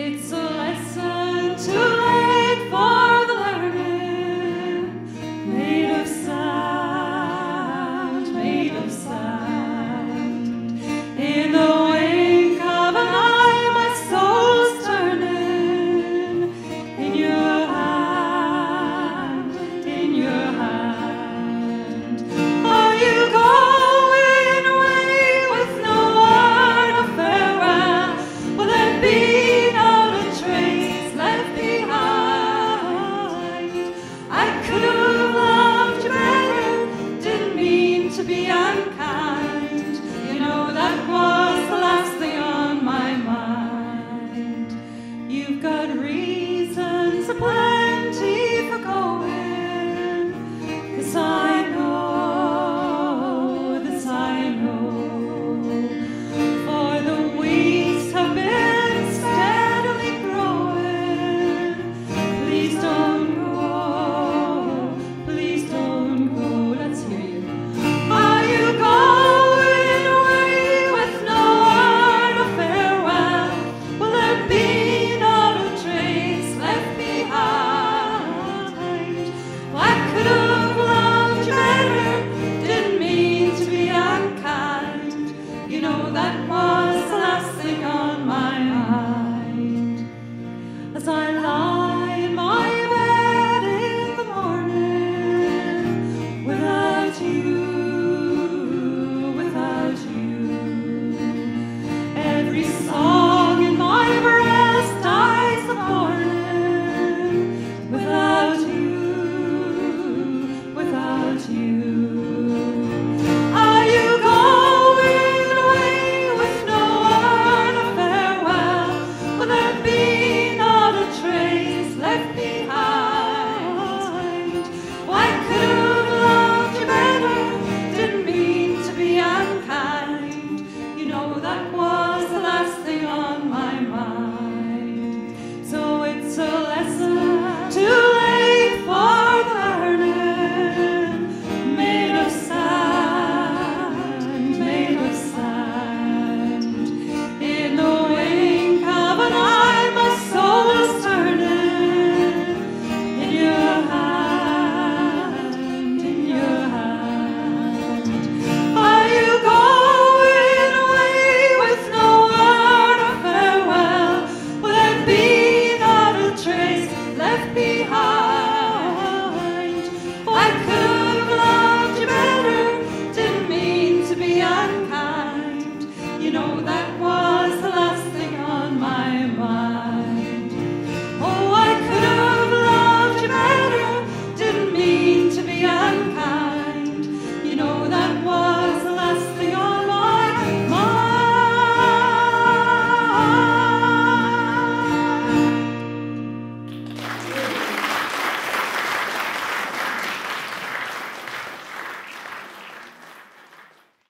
It's a lesson to Lord. know that was the last thing on my